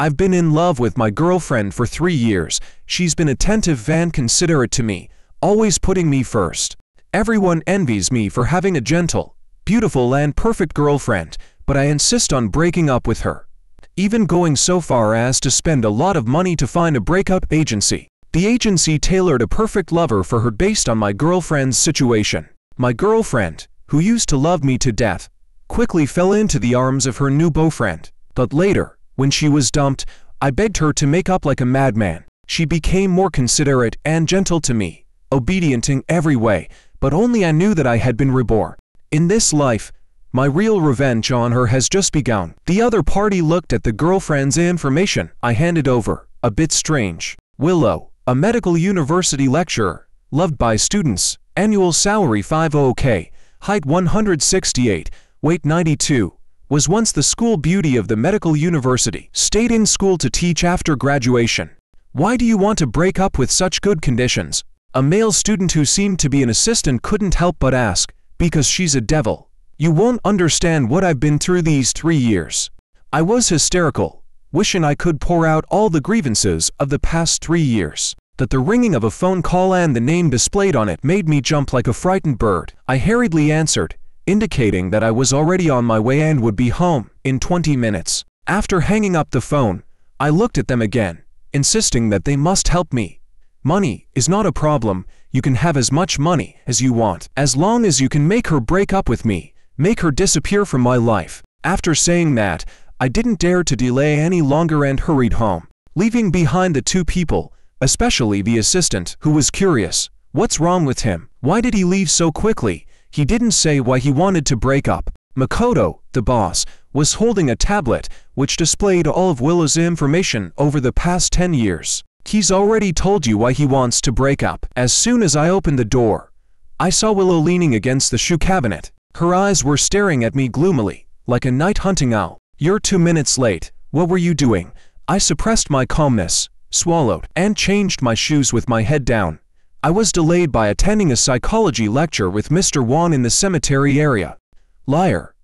I've been in love with my girlfriend for three years. She's been attentive and considerate to me, always putting me first. Everyone envies me for having a gentle, beautiful and perfect girlfriend, but I insist on breaking up with her. Even going so far as to spend a lot of money to find a breakup agency. The agency tailored a perfect lover for her based on my girlfriend's situation. My girlfriend, who used to love me to death, quickly fell into the arms of her new boyfriend. But later, when she was dumped, I begged her to make up like a madman. She became more considerate and gentle to me, obedient in every way, but only I knew that I had been reborn. In this life, my real revenge on her has just begun. The other party looked at the girlfriend's information I handed over, a bit strange. Willow, a medical university lecturer, loved by students, annual salary 50k, height 168, weight 92, was once the school beauty of the medical university, stayed in school to teach after graduation. Why do you want to break up with such good conditions? A male student who seemed to be an assistant couldn't help but ask, because she's a devil. You won't understand what I've been through these three years. I was hysterical, wishing I could pour out all the grievances of the past three years. That the ringing of a phone call and the name displayed on it made me jump like a frightened bird. I hurriedly answered, indicating that I was already on my way and would be home in 20 minutes. After hanging up the phone, I looked at them again, insisting that they must help me. Money is not a problem, you can have as much money as you want, as long as you can make her break up with me, make her disappear from my life. After saying that, I didn't dare to delay any longer and hurried home, leaving behind the two people, especially the assistant, who was curious. What's wrong with him? Why did he leave so quickly? He didn't say why he wanted to break up. Makoto, the boss, was holding a tablet which displayed all of Willow's information over the past 10 years. He's already told you why he wants to break up. As soon as I opened the door, I saw Willow leaning against the shoe cabinet. Her eyes were staring at me gloomily, like a night hunting owl. You're two minutes late. What were you doing? I suppressed my calmness, swallowed, and changed my shoes with my head down. I was delayed by attending a psychology lecture with Mr. Wan in the cemetery area. Liar.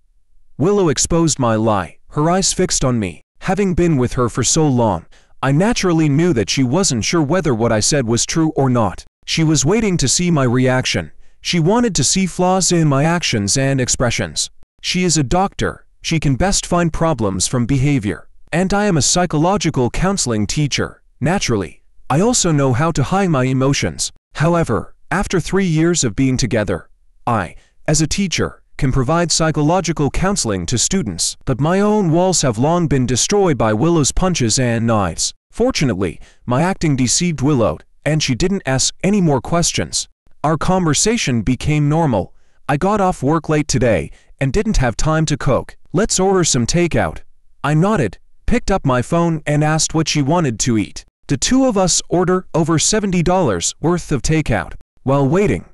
Willow exposed my lie, her eyes fixed on me. Having been with her for so long, I naturally knew that she wasn't sure whether what I said was true or not. She was waiting to see my reaction. She wanted to see flaws in my actions and expressions. She is a doctor. She can best find problems from behavior. And I am a psychological counseling teacher. Naturally, I also know how to hide my emotions. However, after three years of being together, I, as a teacher, can provide psychological counseling to students, but my own walls have long been destroyed by Willow's punches and knives. Fortunately, my acting deceived Willow, and she didn't ask any more questions. Our conversation became normal. I got off work late today and didn't have time to cook. Let's order some takeout. I nodded, picked up my phone and asked what she wanted to eat. The two of us order over $70 worth of takeout. While waiting,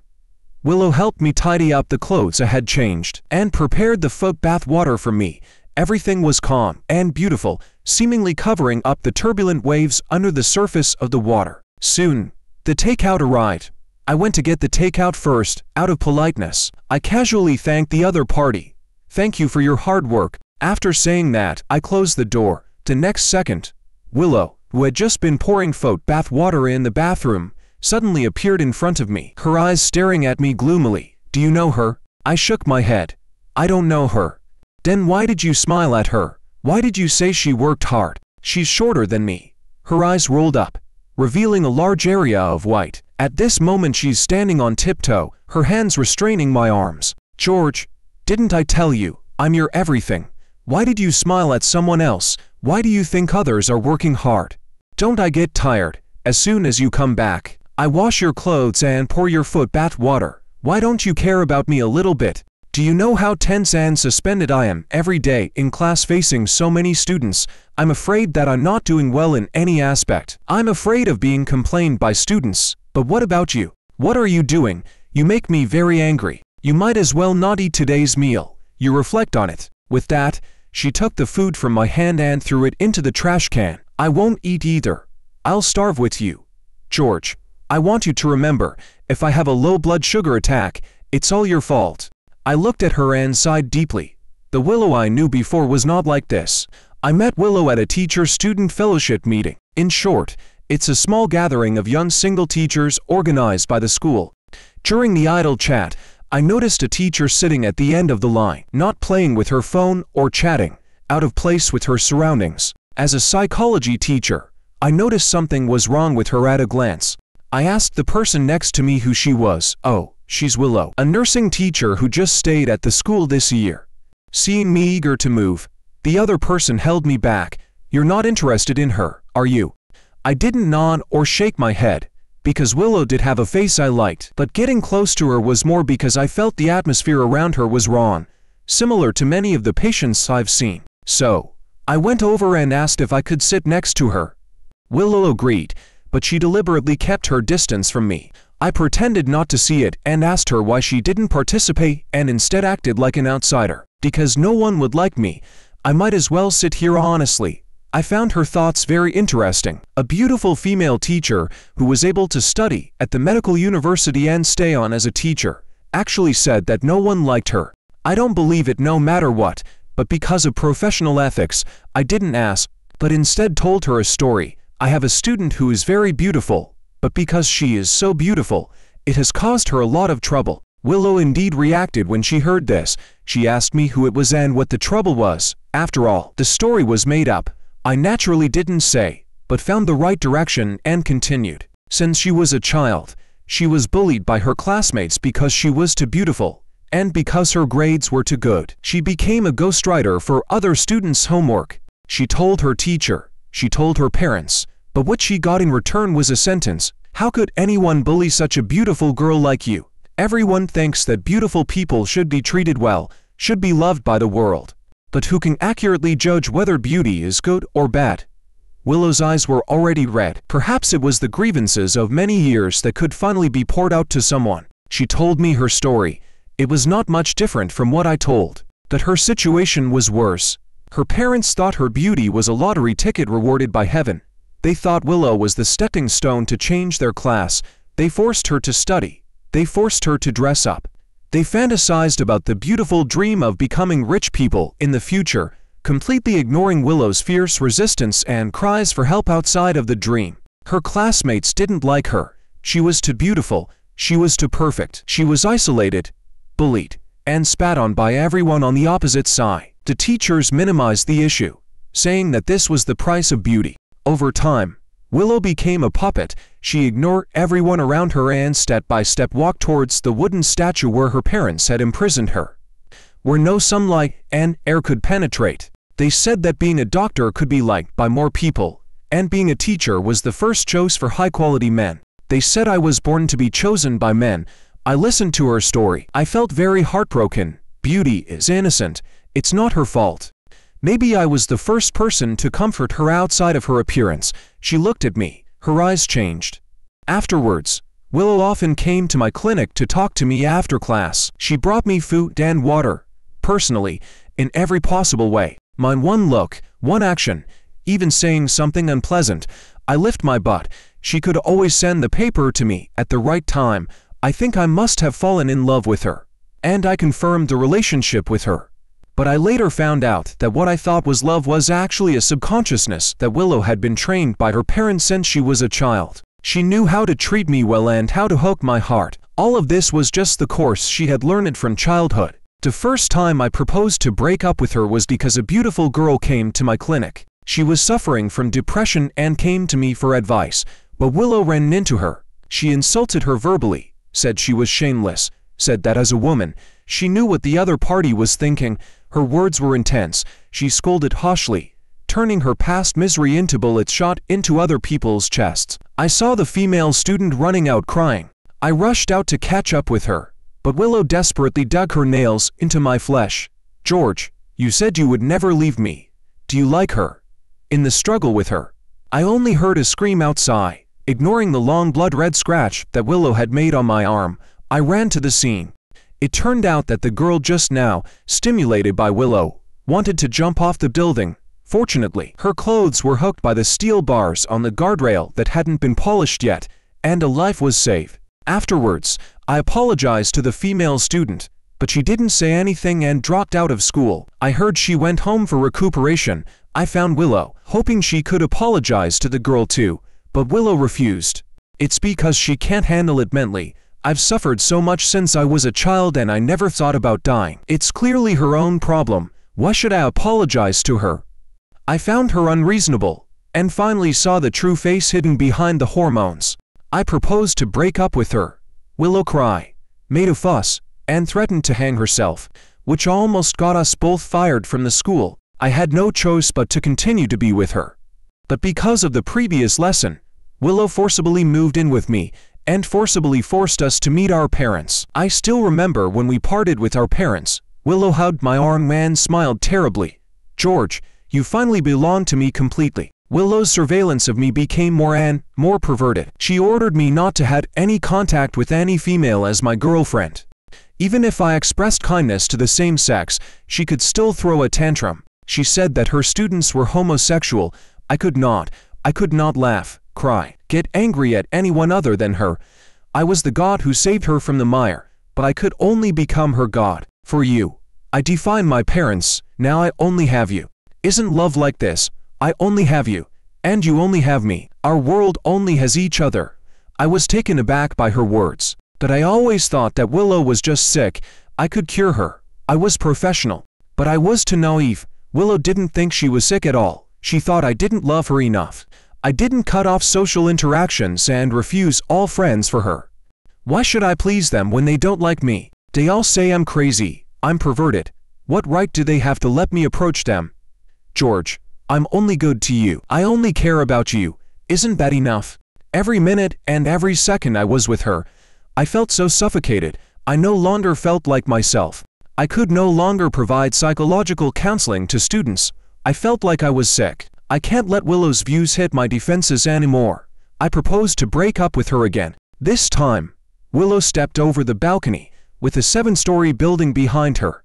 Willow helped me tidy up the clothes I had changed and prepared the foot bath water for me. Everything was calm and beautiful, seemingly covering up the turbulent waves under the surface of the water. Soon, the takeout arrived. I went to get the takeout first, out of politeness. I casually thanked the other party. Thank you for your hard work. After saying that, I closed the door. The next second, Willow, who had just been pouring foot bath water in the bathroom, suddenly appeared in front of me, her eyes staring at me gloomily. Do you know her? I shook my head. I don't know her. Then why did you smile at her? Why did you say she worked hard? She's shorter than me. Her eyes rolled up, revealing a large area of white. At this moment she's standing on tiptoe, her hands restraining my arms. George, didn't I tell you, I'm your everything. Why did you smile at someone else? Why do you think others are working hard? Don't I get tired? As soon as you come back, I wash your clothes and pour your foot bath water. Why don't you care about me a little bit? Do you know how tense and suspended I am every day in class facing so many students? I'm afraid that I'm not doing well in any aspect. I'm afraid of being complained by students. But what about you? What are you doing? You make me very angry. You might as well not eat today's meal. You reflect on it. With that, she took the food from my hand and threw it into the trash can. I won't eat either. I'll starve with you. George, I want you to remember, if I have a low blood sugar attack, it's all your fault. I looked at her and sighed deeply. The Willow I knew before was not like this. I met Willow at a teacher-student fellowship meeting. In short, it's a small gathering of young single teachers organized by the school. During the idle chat, I noticed a teacher sitting at the end of the line, not playing with her phone or chatting, out of place with her surroundings. As a psychology teacher, I noticed something was wrong with her at a glance. I asked the person next to me who she was. Oh, she's Willow, a nursing teacher who just stayed at the school this year. Seeing me eager to move, the other person held me back. You're not interested in her, are you? I didn't nod or shake my head, because Willow did have a face I liked, but getting close to her was more because I felt the atmosphere around her was wrong, similar to many of the patients I've seen. So, I went over and asked if I could sit next to her. Willow agreed, but she deliberately kept her distance from me. I pretended not to see it and asked her why she didn't participate and instead acted like an outsider. Because no one would like me, I might as well sit here honestly. I found her thoughts very interesting. A beautiful female teacher who was able to study at the medical university and stay on as a teacher actually said that no one liked her. I don't believe it no matter what, but because of professional ethics, I didn't ask, but instead told her a story. I have a student who is very beautiful, but because she is so beautiful, it has caused her a lot of trouble. Willow indeed reacted when she heard this. She asked me who it was and what the trouble was. After all, the story was made up. I naturally didn't say, but found the right direction and continued. Since she was a child, she was bullied by her classmates because she was too beautiful, and because her grades were too good. She became a ghostwriter for other students' homework. She told her teacher, she told her parents, but what she got in return was a sentence. How could anyone bully such a beautiful girl like you? Everyone thinks that beautiful people should be treated well, should be loved by the world. But who can accurately judge whether beauty is good or bad? Willow's eyes were already red. Perhaps it was the grievances of many years that could finally be poured out to someone. She told me her story. It was not much different from what I told. That her situation was worse. Her parents thought her beauty was a lottery ticket rewarded by heaven. They thought Willow was the stepping stone to change their class. They forced her to study. They forced her to dress up. They fantasized about the beautiful dream of becoming rich people in the future, completely ignoring Willow's fierce resistance and cries for help outside of the dream. Her classmates didn't like her. She was too beautiful. She was too perfect. She was isolated, bullied, and spat on by everyone on the opposite side. The teachers minimized the issue, saying that this was the price of beauty. Over time, Willow became a puppet. She ignored everyone around her and step by step walked towards the wooden statue where her parents had imprisoned her. Where no sunlight and air could penetrate. They said that being a doctor could be liked by more people, and being a teacher was the first choice for high-quality men. They said I was born to be chosen by men. I listened to her story. I felt very heartbroken. Beauty is innocent. It's not her fault. Maybe I was the first person to comfort her outside of her appearance. She looked at me. Her eyes changed. Afterwards, Willow often came to my clinic to talk to me after class. She brought me food and water, personally, in every possible way. My one look, one action, even saying something unpleasant, I lift my butt. She could always send the paper to me at the right time. I think I must have fallen in love with her. And I confirmed the relationship with her. But I later found out that what I thought was love was actually a subconsciousness that Willow had been trained by her parents since she was a child. She knew how to treat me well and how to hook my heart. All of this was just the course she had learned from childhood. The first time I proposed to break up with her was because a beautiful girl came to my clinic. She was suffering from depression and came to me for advice, but Willow ran into her. She insulted her verbally, said she was shameless, said that as a woman, she knew what the other party was thinking, her words were intense. She scolded harshly, turning her past misery into bullets shot into other people's chests. I saw the female student running out crying. I rushed out to catch up with her, but Willow desperately dug her nails into my flesh. George, you said you would never leave me. Do you like her? In the struggle with her, I only heard a scream outside. Ignoring the long blood-red scratch that Willow had made on my arm, I ran to the scene. It turned out that the girl just now, stimulated by Willow, wanted to jump off the building. Fortunately, her clothes were hooked by the steel bars on the guardrail that hadn't been polished yet, and a life was saved. Afterwards, I apologized to the female student, but she didn't say anything and dropped out of school. I heard she went home for recuperation. I found Willow, hoping she could apologize to the girl too, but Willow refused. It's because she can't handle it mentally. I've suffered so much since I was a child and I never thought about dying. It's clearly her own problem. Why should I apologize to her? I found her unreasonable, and finally saw the true face hidden behind the hormones. I proposed to break up with her. Willow cried, made a fuss, and threatened to hang herself, which almost got us both fired from the school. I had no choice but to continue to be with her. But because of the previous lesson, Willow forcibly moved in with me and forcibly forced us to meet our parents. I still remember when we parted with our parents. Willow hugged my arm and smiled terribly. George, you finally belong to me completely. Willow's surveillance of me became more and more perverted. She ordered me not to have any contact with any female as my girlfriend. Even if I expressed kindness to the same sex, she could still throw a tantrum. She said that her students were homosexual. I could not. I could not laugh, cry, get angry at anyone other than her. I was the God who saved her from the mire, but I could only become her God. For you. I defied my parents, now I only have you. Isn't love like this? I only have you. And you only have me. Our world only has each other. I was taken aback by her words. But I always thought that Willow was just sick. I could cure her. I was professional. But I was too naive. Willow didn't think she was sick at all. She thought I didn't love her enough. I didn't cut off social interactions and refuse all friends for her. Why should I please them when they don't like me? They all say I'm crazy, I'm perverted. What right do they have to let me approach them? George, I'm only good to you. I only care about you. Isn't that enough? Every minute and every second I was with her, I felt so suffocated. I no longer felt like myself. I could no longer provide psychological counseling to students. I felt like I was sick. I can't let Willow's views hit my defenses anymore. I propose to break up with her again. This time, Willow stepped over the balcony, with a seven-story building behind her.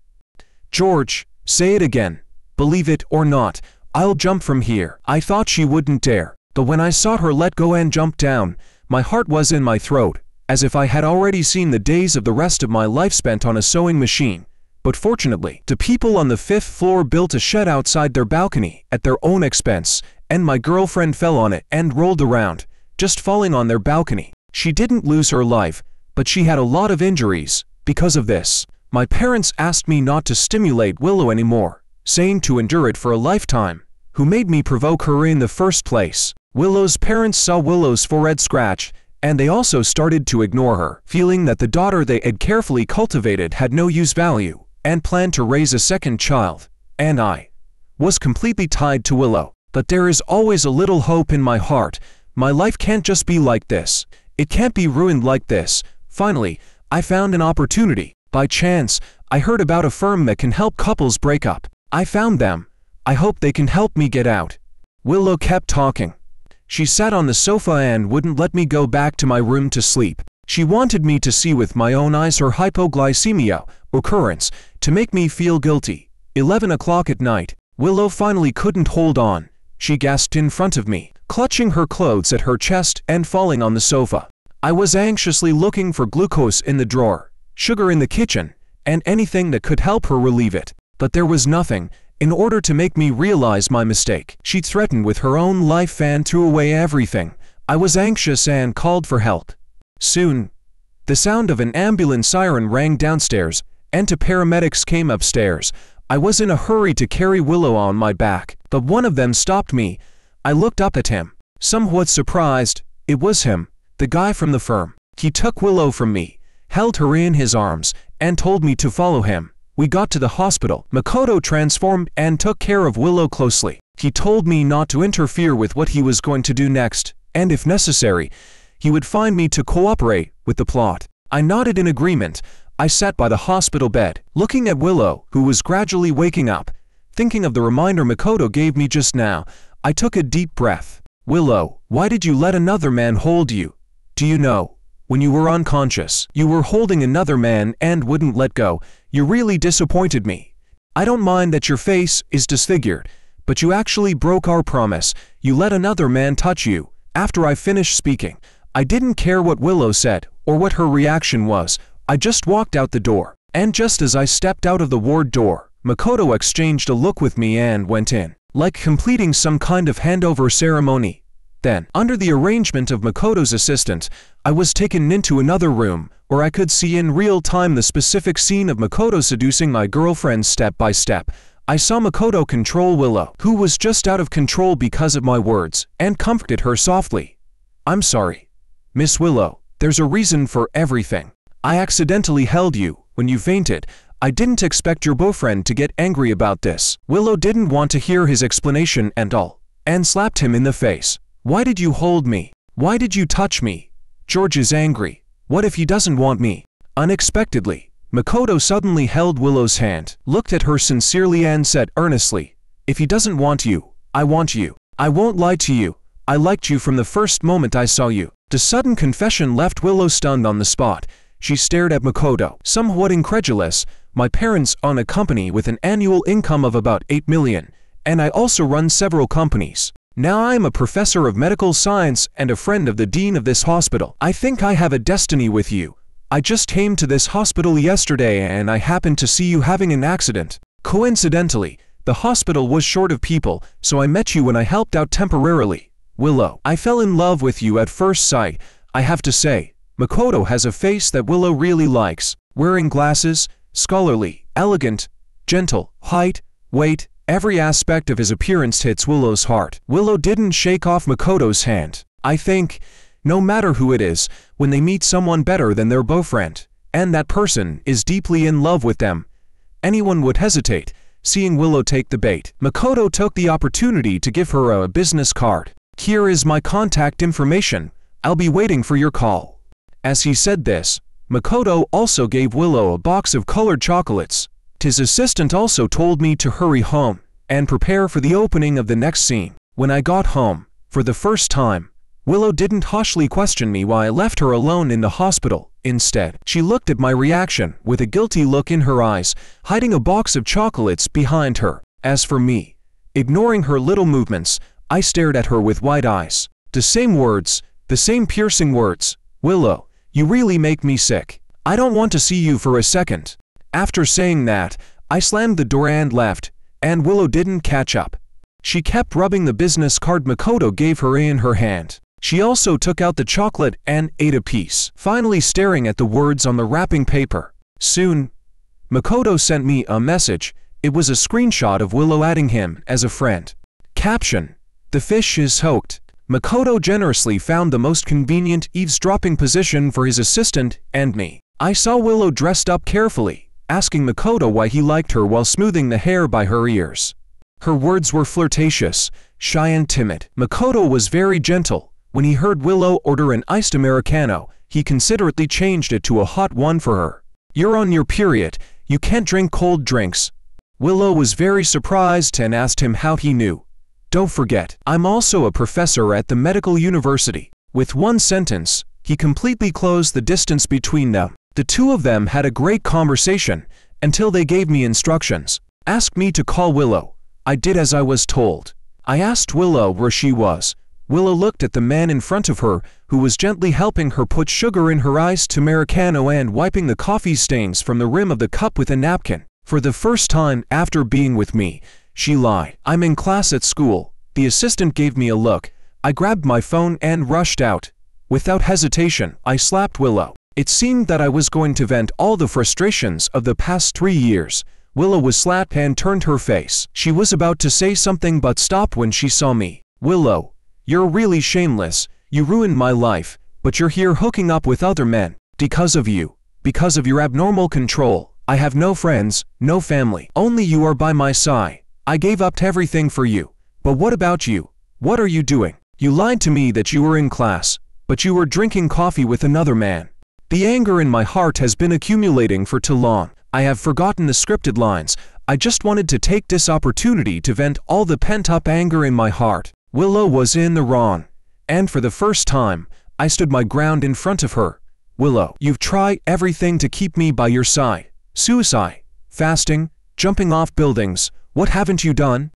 George, say it again. Believe it or not, I'll jump from here. I thought she wouldn't dare, but when I saw her let go and jump down, my heart was in my throat, as if I had already seen the days of the rest of my life spent on a sewing machine. But fortunately, the people on the fifth floor built a shed outside their balcony at their own expense, and my girlfriend fell on it and rolled around, just falling on their balcony. She didn't lose her life, but she had a lot of injuries. Because of this, my parents asked me not to stimulate Willow anymore, saying to endure it for a lifetime. Who made me provoke her in the first place? Willow's parents saw Willow's forehead scratch, and they also started to ignore her, feeling that the daughter they had carefully cultivated had no use value and planned to raise a second child, and I was completely tied to Willow. But there is always a little hope in my heart. My life can't just be like this. It can't be ruined like this. Finally, I found an opportunity. By chance, I heard about a firm that can help couples break up. I found them. I hope they can help me get out. Willow kept talking. She sat on the sofa and wouldn't let me go back to my room to sleep. She wanted me to see with my own eyes her hypoglycemia occurrence to make me feel guilty. 11 o'clock at night, Willow finally couldn't hold on. She gasped in front of me, clutching her clothes at her chest and falling on the sofa. I was anxiously looking for glucose in the drawer, sugar in the kitchen, and anything that could help her relieve it. But there was nothing. In order to make me realize my mistake, she threatened with her own life and threw away everything. I was anxious and called for help. Soon, the sound of an ambulance siren rang downstairs, and two paramedics came upstairs. I was in a hurry to carry Willow on my back, but one of them stopped me. I looked up at him, somewhat surprised. It was him, the guy from the firm. He took Willow from me, held her in his arms, and told me to follow him. We got to the hospital. Makoto transformed and took care of Willow closely. He told me not to interfere with what he was going to do next, and if necessary, he would find me to cooperate with the plot. I nodded in agreement. I sat by the hospital bed, looking at Willow, who was gradually waking up. Thinking of the reminder Makoto gave me just now, I took a deep breath. Willow, why did you let another man hold you? Do you know? When you were unconscious, you were holding another man and wouldn't let go. You really disappointed me. I don't mind that your face is disfigured, but you actually broke our promise. You let another man touch you. After I finished speaking, I didn't care what Willow said or what her reaction was. I just walked out the door, and just as I stepped out of the ward door, Makoto exchanged a look with me and went in. like completing some kind of handover ceremony. Then, under the arrangement of Makoto's assistant, I was taken into another room where I could see in real time the specific scene of Makoto seducing my girlfriend step by step. I saw Makoto control Willow, who was just out of control because of my words, and comforted her softly. I'm sorry. Miss Willow, there's a reason for everything. I accidentally held you when you fainted. I didn't expect your boyfriend to get angry about this. Willow didn't want to hear his explanation and all, and slapped him in the face. Why did you hold me? Why did you touch me? George is angry. What if he doesn't want me? Unexpectedly, Makoto suddenly held Willow's hand, looked at her sincerely and said earnestly, If he doesn't want you, I want you. I won't lie to you. I liked you from the first moment I saw you. The sudden confession left Willow stunned on the spot. She stared at Makoto, somewhat incredulous. My parents own a company with an annual income of about 8 million, and I also run several companies. Now I am a professor of medical science and a friend of the dean of this hospital. I think I have a destiny with you. I just came to this hospital yesterday and I happened to see you having an accident. Coincidentally, the hospital was short of people, so I met you when I helped out temporarily. Willow, I fell in love with you at first sight. I have to say, Makoto has a face that Willow really likes. Wearing glasses, scholarly, elegant, gentle, height, weight, Every aspect of his appearance hits Willow's heart. Willow didn't shake off Makoto's hand. I think, no matter who it is, when they meet someone better than their boyfriend, and that person is deeply in love with them, anyone would hesitate, seeing Willow take the bait. Makoto took the opportunity to give her a business card. Here is my contact information. I'll be waiting for your call. As he said this, Makoto also gave Willow a box of colored chocolates. His assistant also told me to hurry home and prepare for the opening of the next scene. When I got home, for the first time, Willow didn't harshly question me why I left her alone in the hospital. Instead, she looked at my reaction with a guilty look in her eyes, hiding a box of chocolates behind her. As for me, ignoring her little movements, I stared at her with wide eyes. The same words, the same piercing words. Willow, you really make me sick. I don't want to see you for a second. After saying that, I slammed the door and left, and Willow didn't catch up. She kept rubbing the business card Makoto gave her in her hand. She also took out the chocolate and ate a piece, finally staring at the words on the wrapping paper. Soon, Makoto sent me a message. It was a screenshot of Willow adding him as a friend. Caption, The fish is hooked. Makoto generously found the most convenient eavesdropping position for his assistant and me. I saw Willow dressed up carefully, asking Makoto why he liked her while smoothing the hair by her ears. Her words were flirtatious, shy and timid. Makoto was very gentle. When he heard Willow order an iced Americano, he considerately changed it to a hot one for her. You're on your period, you can't drink cold drinks. Willow was very surprised and asked him how he knew. Don't forget, I'm also a professor at the medical university. With one sentence, he completely closed the distance between them. The two of them had a great conversation until they gave me instructions. Asked me to call Willow. I did as I was told. I asked Willow where she was. Willow looked at the man in front of her who was gently helping her put sugar in her iced Americano and wiping the coffee stains from the rim of the cup with a napkin. For the first time after being with me, she lied. I'm in class at school. The assistant gave me a look. I grabbed my phone and rushed out. Without hesitation, I slapped Willow. It seemed that I was going to vent all the frustrations of the past three years. Willow was slapped and turned her face. She was about to say something but stopped when she saw me. Willow, you're really shameless. You ruined my life, but you're here hooking up with other men. Because of you. Because of your abnormal control. I have no friends, no family. Only you are by my side. I gave up everything for you. But what about you? What are you doing? You lied to me that you were in class, but you were drinking coffee with another man. The anger in my heart has been accumulating for too long. I have forgotten the scripted lines. I just wanted to take this opportunity to vent all the pent-up anger in my heart. Willow was in the wrong. And for the first time, I stood my ground in front of her. Willow, you've tried everything to keep me by your side. Suicide, fasting, jumping off buildings. What haven't you done?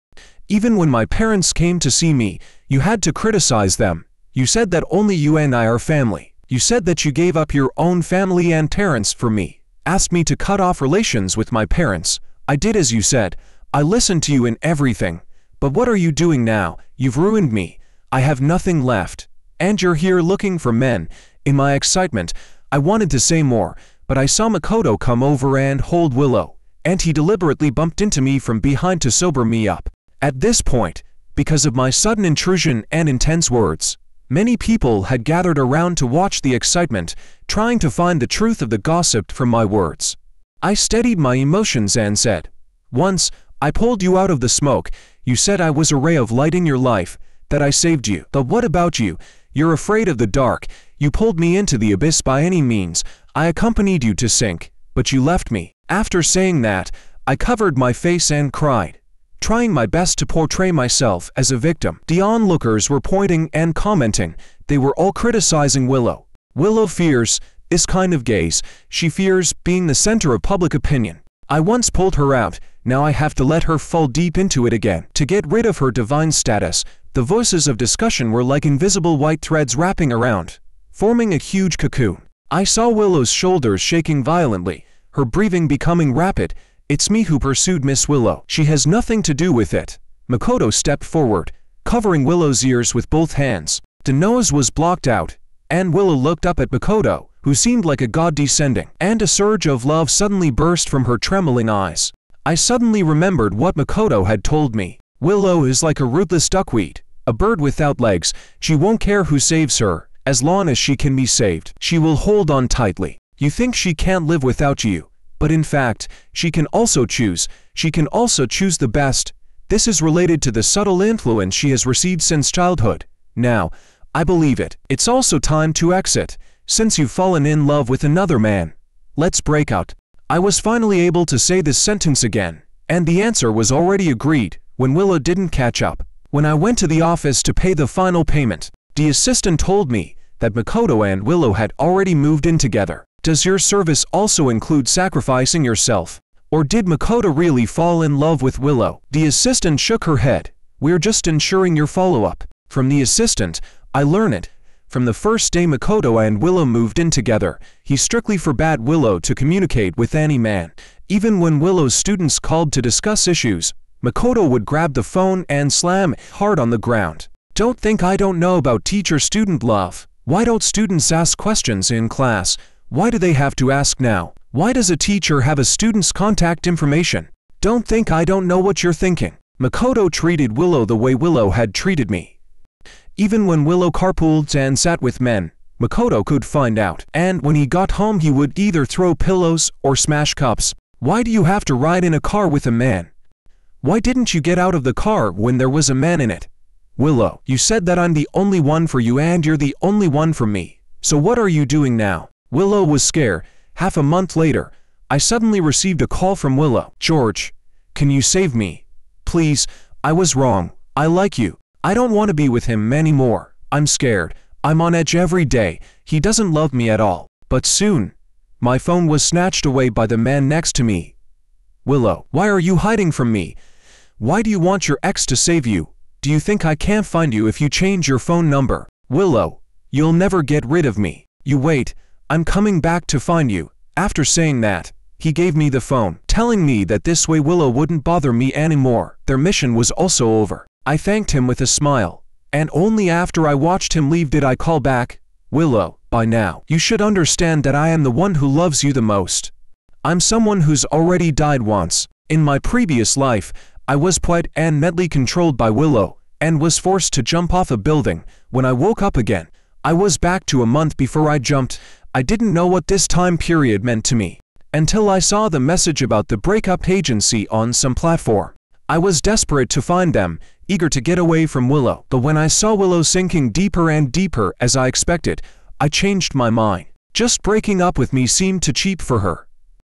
Even when my parents came to see me, you had to criticize them. You said that only you and I are family. You said that you gave up your own family and parents for me, asked me to cut off relations with my parents. I did as you said. I listened to you in everything. But what are you doing now? You've ruined me. I have nothing left. And you're here looking for men. In my excitement, I wanted to say more, but I saw Makoto come over and hold Willow, and he deliberately bumped into me from behind to sober me up. At this point, because of my sudden intrusion and intense words, many people had gathered around to watch the excitement, trying to find the truth of the gossip from my words. I steadied my emotions and said, Once, I pulled you out of the smoke, you said I was a ray of light in your life, that I saved you. But what about you? You're afraid of the dark. You pulled me into the abyss by any means. I accompanied you to sink, but you left me. After saying that, I covered my face and cried, trying my best to portray myself as a victim. The onlookers were pointing and commenting. They were all criticizing Willow. Willow fears this kind of gaze. She fears being the center of public opinion. I once pulled her out, now I have to let her fall deep into it again. To get rid of her divine status, the voices of discussion were like invisible white threads wrapping around, forming a huge cocoon. I saw Willow's shoulders shaking violently, her breathing becoming rapid. It's me who pursued Miss Willow. She has nothing to do with it. Makoto stepped forward, covering Willow's ears with both hands. Nose was blocked out, and Willow looked up at Makoto, who seemed like a god descending, and a surge of love suddenly burst from her trembling eyes. I suddenly remembered what Makoto had told me. Willow is like a rootless duckweed, a bird without legs. She won't care who saves her, as long as she can be saved. She will hold on tightly. You think she can't live without you, but in fact, she can also choose. She can also choose the best. This is related to the subtle influence she has received since childhood. Now, I believe it. It's also time to exit, since you've fallen in love with another man. Let's break out. I was finally able to say this sentence again, and the answer was already agreed when Willow didn't catch up. When I went to the office to pay the final payment, the assistant told me that Makoto and Willow had already moved in together. Does your service also include sacrificing yourself? Or did Makoto really fall in love with Willow? The assistant shook her head. We're just ensuring your follow-up. From the assistant, I learn it. From the first day Makoto and Willow moved in together, he strictly forbade Willow to communicate with any man. Even when Willow's students called to discuss issues, Makoto would grab the phone and slam hard on the ground. Don't think I don't know about teacher-student love. Why don't students ask questions in class? Why do they have to ask now? Why does a teacher have a student's contact information? Don't think I don't know what you're thinking. Makoto treated Willow the way Willow had treated me. Even when Willow carpooled and sat with men, Makoto could find out. And when he got home he would either throw pillows or smash cups. Why do you have to ride in a car with a man? Why didn't you get out of the car when there was a man in it? Willow, you said that I'm the only one for you and you're the only one for me. So what are you doing now? Willow was scared. Half a month later, I suddenly received a call from Willow. George, can you save me? Please, I was wrong. I like you. I don't want to be with him anymore. I'm scared. I'm on edge every day. He doesn't love me at all. But soon, my phone was snatched away by the man next to me. Willow, why are you hiding from me? Why do you want your ex to save you? Do you think I can't find you if you change your phone number? Willow, you'll never get rid of me. You wait, I'm coming back to find you. After saying that, he gave me the phone, telling me that this way Willow wouldn't bother me anymore. Their mission was also over. I thanked him with a smile, and only after I watched him leave did I call back, Willow, by now, you should understand that I am the one who loves you the most. I'm someone who's already died once. In my previous life, I was quite and mentally controlled by Willow, and was forced to jump off a building. When I woke up again, I was back to a month before I jumped. I didn't know what this time period meant to me, until I saw the message about the breakup agency on some platform. I was desperate to find them, eager to get away from Willow. But when I saw Willow sinking deeper and deeper as I expected, I changed my mind. Just breaking up with me seemed too cheap for her.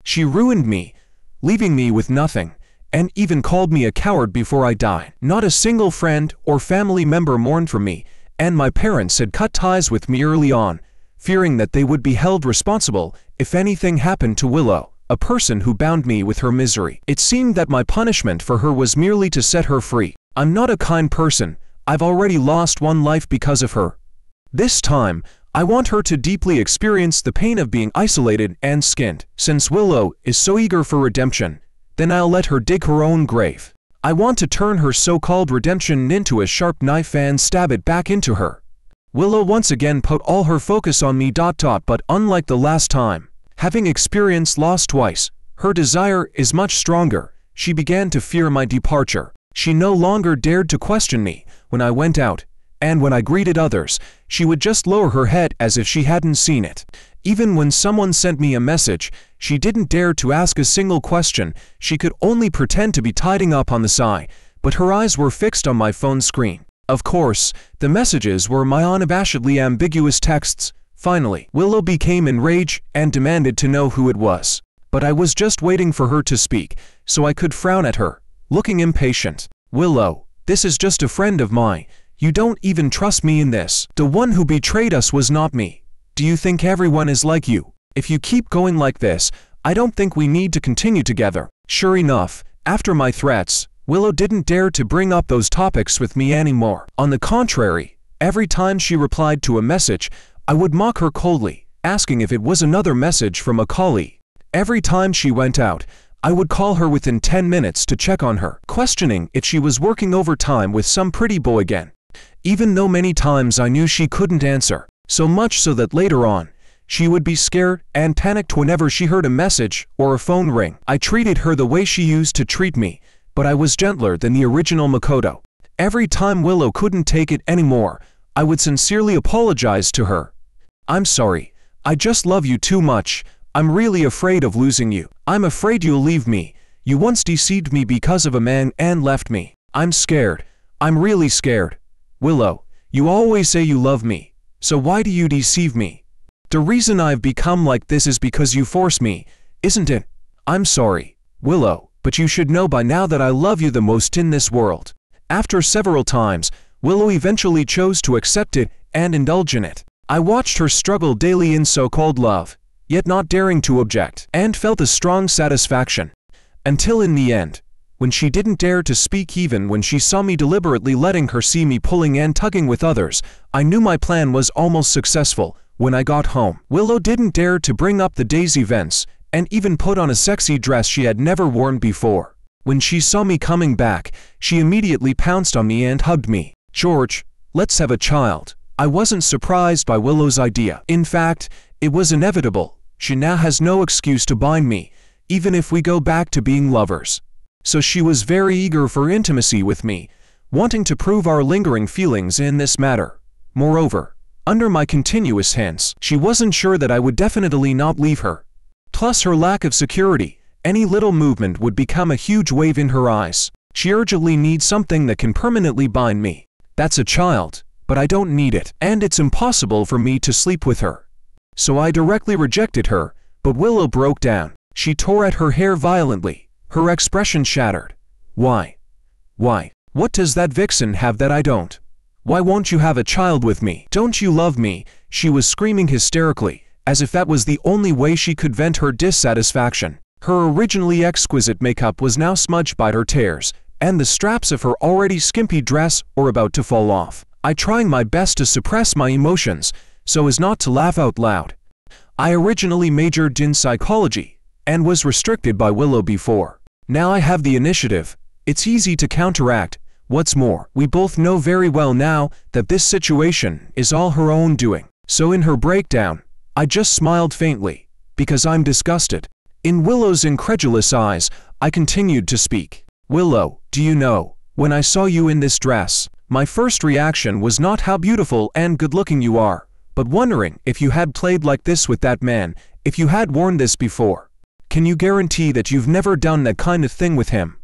She ruined me, leaving me with nothing and even called me a coward before I died. Not a single friend or family member mourned for me, and my parents had cut ties with me early on, fearing that they would be held responsible if anything happened to Willow, a person who bound me with her misery. It seemed that my punishment for her was merely to set her free. I'm not a kind person. I've already lost one life because of her. This time, I want her to deeply experience the pain of being isolated and skinned. Since Willow is so eager for redemption, then I'll let her dig her own grave. I want to turn her so-called redemption into a sharp knife and stab it back into her. Willow once again put all her focus on me but unlike the last time, having experienced loss twice, her desire is much stronger. She began to fear my departure. She no longer dared to question me when I went out, and when I greeted others, she would just lower her head as if she hadn't seen it. Even when someone sent me a message, she didn't dare to ask a single question. She could only pretend to be tidying up on the side, but her eyes were fixed on my phone screen. Of course, the messages were my unabashedly ambiguous texts. Finally, Willow became enraged and demanded to know who it was. But I was just waiting for her to speak, so I could frown at her, looking impatient. Willow, this is just a friend of mine. You don't even trust me in this. The one who betrayed us was not me. Do you think everyone is like you? If you keep going like this, I don't think we need to continue together. Sure enough, after my threats, Willow didn't dare to bring up those topics with me anymore. On the contrary, every time she replied to a message, I would mock her coldly, asking if it was another message from a. Every time she went out, I would call her within 10 minutes to check on her, questioning if she was working overtime with some pretty boy again. Even though many times I knew she couldn't answer, so much so that later on, she would be scared and panicked whenever she heard a message or a phone ring. I treated her the way she used to treat me, but I was gentler than the original Makoto. Every time Willow couldn't take it anymore, I would sincerely apologize to her. I'm sorry, I just love you too much, I'm really afraid of losing you. I'm afraid you'll leave me. You once deceived me because of a man and left me. I'm scared. I'm really scared. Willow, you always say you love me, so why do you deceive me? The reason I've become like this is because you force me, isn't it? I'm sorry, Willow but you should know by now that I love you the most in this world. After several times, Willow eventually chose to accept it and indulge in it. I watched her struggle daily in so-called love, yet not daring to object, and felt a strong satisfaction. Until in the end, when she didn't dare to speak even when she saw me deliberately letting her see me pulling and tugging with others, I knew my plan was almost successful. When I got home, Willow didn't dare to bring up the day's events, and even put on a sexy dress she had never worn before. When she saw me coming back, she immediately pounced on me and hugged me. George, let's have a child. I wasn't surprised by Willow's idea. In fact, it was inevitable. She now has no excuse to bind me, even if we go back to being lovers. So she was very eager for intimacy with me, wanting to prove our lingering feelings in this matter. Moreover, under my continuous hints, she wasn't sure that I would definitely not leave her. Plus her lack of security, any little movement would become a huge wave in her eyes. She urgently needs something that can permanently bind me. That's a child, but I don't need it, and it's impossible for me to sleep with her. So I directly rejected her, but Willow broke down. She tore at her hair violently, her expression shattered. Why? Why? What does that vixen have that I don't? Why won't you have a child with me? Don't you love me? She was screaming hysterically, as if that was the only way she could vent her dissatisfaction. Her originally exquisite makeup was now smudged by her tears, and the straps of her already skimpy dress were about to fall off. I trying my best to suppress my emotions, so as not to laugh out loud. I originally majored in psychology, and was restricted by Willow before. Now I have the initiative. It's easy to counteract. What's more, we both know very well now that this situation is all her own doing. So in her breakdown, I just smiled faintly, because I'm disgusted. In Willow's incredulous eyes, I continued to speak. Willow, do you know, when I saw you in this dress, my first reaction was not how beautiful and good-looking you are, but wondering if you had played like this with that man, if you had worn this before. Can you guarantee that you've never done that kind of thing with him?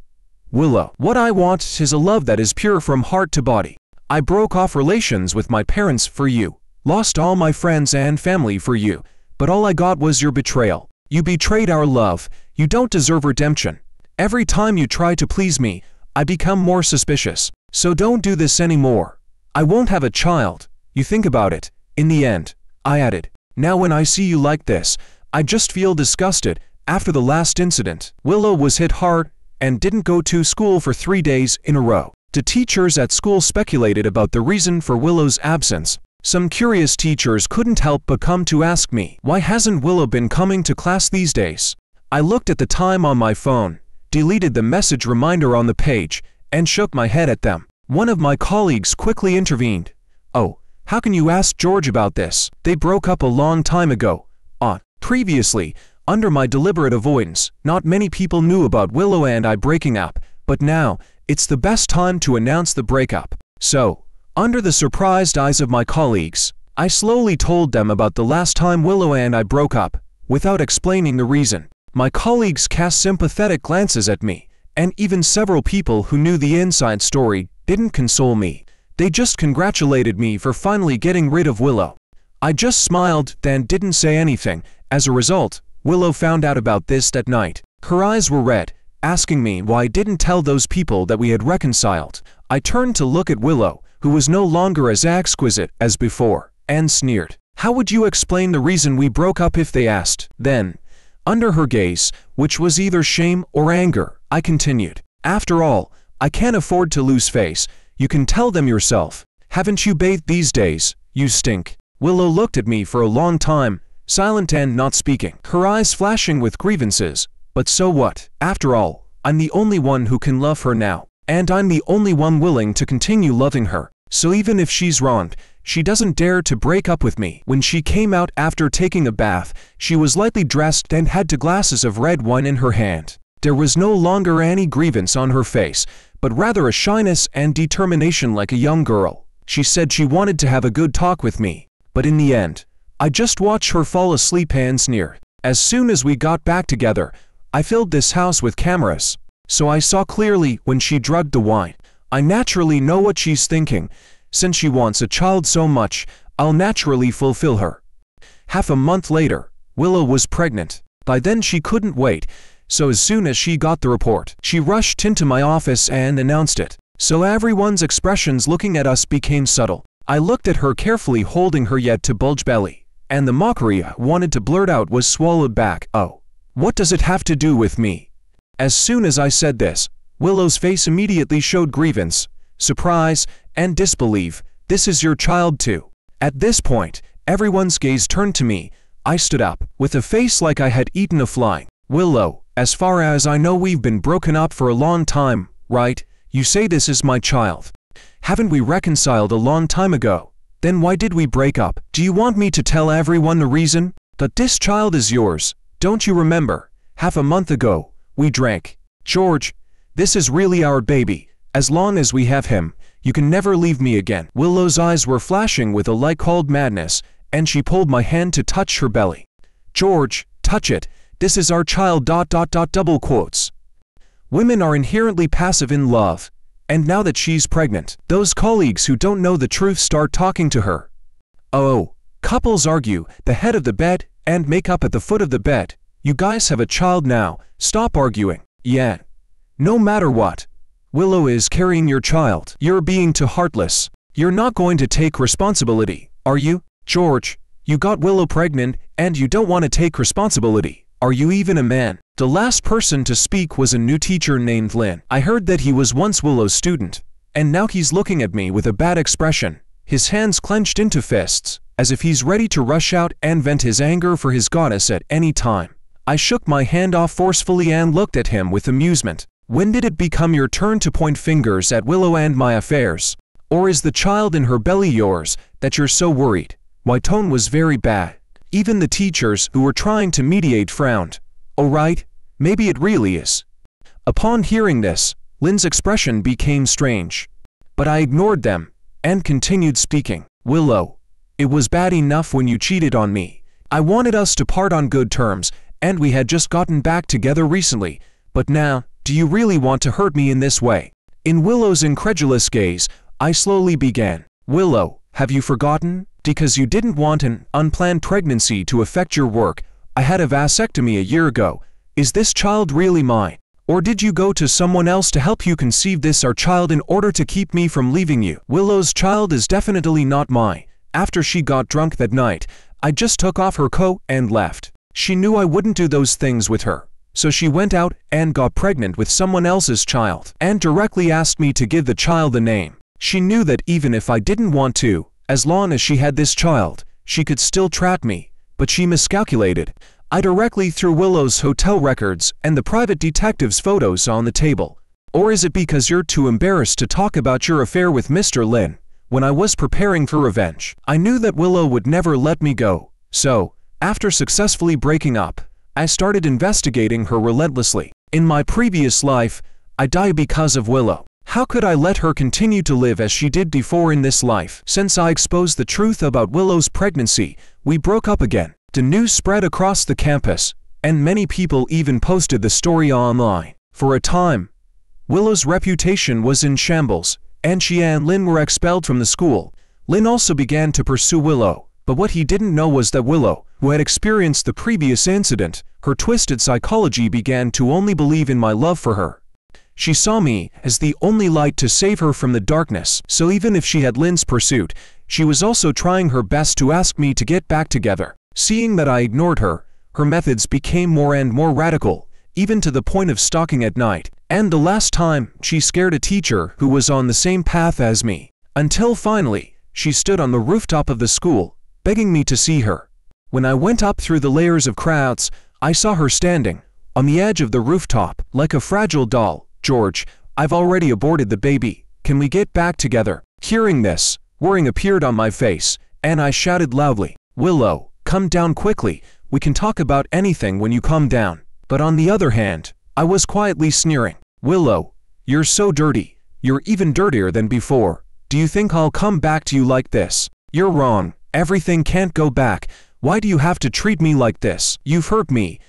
Willow, what I want is a love that is pure from heart to body. I broke off relations with my parents for you. Lost all my friends and family for you, but all I got was your betrayal. You betrayed our love. You don't deserve redemption. Every time you try to please me, I become more suspicious. So don't do this anymore. I won't have a child. You think about it. In the end, I added, now when I see you like this, I just feel disgusted. After the last incident, Willow was hit hard and didn't go to school for three days in a row. The teachers at school speculated about the reason for Willow's absence, some curious teachers couldn't help but come to ask me, why hasn't Willow been coming to class these days? I looked at the time on my phone, deleted the message reminder on the page, and shook my head at them. One of my colleagues quickly intervened. Oh, how can you ask George about this? They broke up a long time ago. Ah, previously, under my deliberate avoidance, not many people knew about Willow and I breaking up, but now, it's the best time to announce the breakup. So, under the surprised eyes of my colleagues, I slowly told them about the last time Willow and I broke up, without explaining the reason. My colleagues cast sympathetic glances at me, and even several people who knew the inside story didn't console me. They just congratulated me for finally getting rid of Willow. I just smiled, then didn't say anything. As a result, Willow found out about this that night. Her eyes were red, asking me why I didn't tell those people that we had reconciled. I turned to look at Willow, who was no longer as exquisite as before, and sneered. How would you explain the reason we broke up if they asked? Then, under her gaze, which was either shame or anger, I continued. After all, I can't afford to lose face. You can tell them yourself. Haven't you bathed these days? You stink. Willow looked at me for a long time, silent and not speaking, her eyes flashing with grievances. But so what? After all, I'm the only one who can love her now, and I'm the only one willing to continue loving her. So even if she's wronged, she doesn't dare to break up with me. When she came out after taking a bath, she was lightly dressed and had two glasses of red wine in her hand. There was no longer any grievance on her face, but rather a shyness and determination like a young girl. She said she wanted to have a good talk with me, but in the end, I just watched her fall asleep hands near. As soon as we got back together, I filled this house with cameras, so I saw clearly when she drugged the wine. I naturally know what she's thinking. Since she wants a child so much, I'll naturally fulfill her. Half a month later, Willow was pregnant. By then she couldn't wait, so as soon as she got the report, she rushed into my office and announced it. So everyone's expressions looking at us became subtle. I looked at her carefully holding her yet to bulge belly, and the mockery I wanted to blurt out was swallowed back. Oh. What does it have to do with me? As soon as I said this, Willow's face immediately showed grievance, surprise, and disbelief. This is your child too. At this point, everyone's gaze turned to me. I stood up, with a face like I had eaten a fly. Willow, as far as I know we've been broken up for a long time, right? You say this is my child. Haven't we reconciled a long time ago? Then why did we break up? Do you want me to tell everyone the reason? That this child is yours, don't you remember? Half a month ago, we drank. George, this is really our baby. As long as we have him, you can never leave me again. Willow's eyes were flashing with a light called madness, and she pulled my hand to touch her belly. George, touch it. This is our child. Dot dot dot double quotes. Women are inherently passive in love, and now that she's pregnant, those colleagues who don't know the truth start talking to her. Oh, oh. couples argue, the head of the bed, and make up at the foot of the bed. You guys have a child now, stop arguing. Yeah. No matter what. Willow is carrying your child. You're being too heartless. You're not going to take responsibility, are you? George, you got Willow pregnant, and you don't want to take responsibility. Are you even a man? The last person to speak was a new teacher named Lin. I heard that he was once Willow's student, and now he's looking at me with a bad expression, his hands clenched into fists as if he's ready to rush out and vent his anger for his goddess at any time. I shook my hand off forcefully and looked at him with amusement. When did it become your turn to point fingers at Willow and my affairs? Or is the child in her belly yours, that you're so worried? My tone was very bad. Even the teachers who were trying to mediate frowned. Oh right, maybe it really is. Upon hearing this, Lin's expression became strange. But I ignored them, and continued speaking. Willow, it was bad enough when you cheated on me. I wanted us to part on good terms, and we had just gotten back together recently, but now, do you really want to hurt me in this way? In Willow's incredulous gaze, I slowly began. Willow, have you forgotten? Because you didn't want an unplanned pregnancy to affect your work, I had a vasectomy a year ago. Is this child really mine? Or did you go to someone else to help you conceive this our child in order to keep me from leaving you? Willow's child is definitely not mine. After she got drunk that night, I just took off her coat and left. She knew I wouldn't do those things with her. So she went out and got pregnant with someone else's child and directly asked me to give the child a name. She knew that even if I didn't want to, as long as she had this child, she could still trap me, but she miscalculated. I directly threw Willow's hotel records and the private detective's photos on the table. Or is it because you're too embarrassed to talk about your affair with Mr. Lin? When I was preparing for revenge, I knew that Willow would never let me go. So, after successfully breaking up, I started investigating her relentlessly. In my previous life, I died because of Willow. How could I let her continue to live as she did before in this life? Since I exposed the truth about Willow's pregnancy, we broke up again. The news spread across the campus, and many people even posted the story online. For a time, Willow's reputation was in shambles, and she and Lin were expelled from the school. Lin also began to pursue Willow, but what he didn't know was that Willow, who had experienced the previous incident, her twisted psychology began to only believe in my love for her. She saw me as the only light to save her from the darkness, so even if she had Lin's pursuit, she was also trying her best to ask me to get back together. Seeing that I ignored her, her methods became more and more radical, even to the point of stalking at night, and the last time she scared a teacher who was on the same path as me. Until finally, she stood on the rooftop of the school, begging me to see her. When I went up through the layers of crowds, I saw her standing, on the edge of the rooftop, like a fragile doll. George, I've already aborted the baby. Can we get back together? Hearing this, worrying appeared on my face, and I shouted loudly, Willow, come down quickly. We can talk about anything when you come down. But on the other hand, I was quietly sneering, Willow, you're so dirty. You're even dirtier than before. Do you think I'll come back to you like this? You're wrong. Everything can't go back. Why do you have to treat me like this? You've hurt me,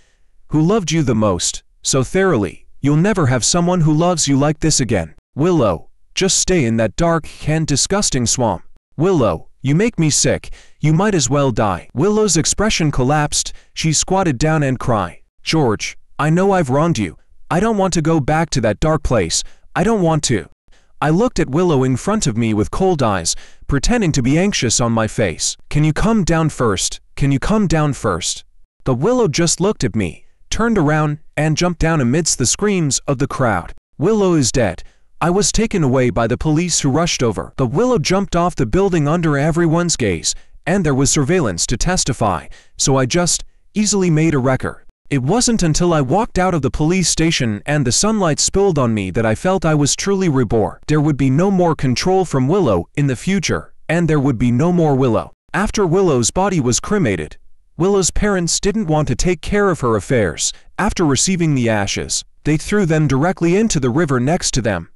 who loved you the most, so thoroughly. You'll never have someone who loves you like this again. Willow, just stay in that dark and disgusting swamp. Willow, you make me sick. You might as well die. Willow's expression collapsed. She squatted down and cried. George, I know I've wronged you. I don't want to go back to that dark place. I don't want to. I looked at Willow in front of me with cold eyes, pretending to be anxious on my face. Can you come down first? Can you come down first? The Willow just looked at me, turned around, and jumped down amidst the screams of the crowd. Willow is dead. I was taken away by the police who rushed over. The Willow jumped off the building under everyone's gaze, and there was surveillance to testify, so I just easily made a record. It wasn't until I walked out of the police station and the sunlight spilled on me that I felt I was truly reborn. There would be no more control from Willow in the future, and there would be no more Willow. After Willow's body was cremated, Willow's parents didn't want to take care of her affairs. After receiving the ashes, they threw them directly into the river next to them.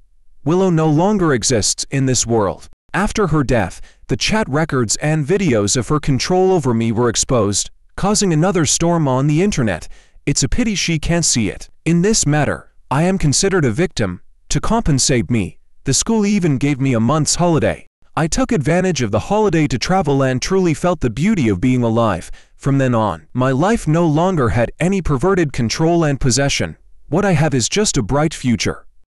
Willow no longer exists in this world. After her death, the chat records and videos of her control over me were exposed, causing another storm on the internet. It's a pity she can't see it. In this matter, I am considered a victim. To compensate me, the school even gave me a month's holiday. I took advantage of the holiday to travel and truly felt the beauty of being alive. From then on, my life no longer had any perverted control and possession. What I have is just a bright future.